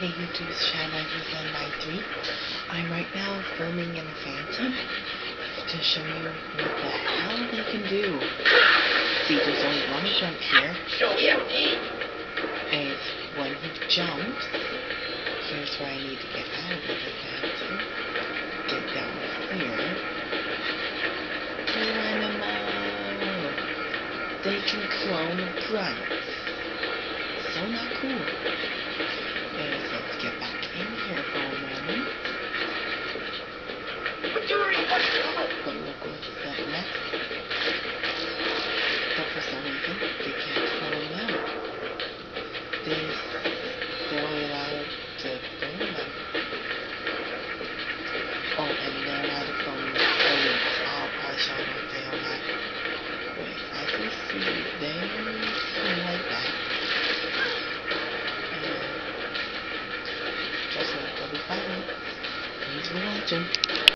Hey YouTube, it's Shad93793. I'm right now filming in a Phantom to show you what the hell they can do. See, there's only one jump here. And when he jumps, here's where I need to get out of the Phantom. Get down here. Geronimo! They can clone grunts. So not cool But look what's next. But for some reason, they can't them down. They, they're only allowed to go like... Oh, and. I'll probably show them what they are at. Wait, I can like that. Just like Fine. Thanks for watching.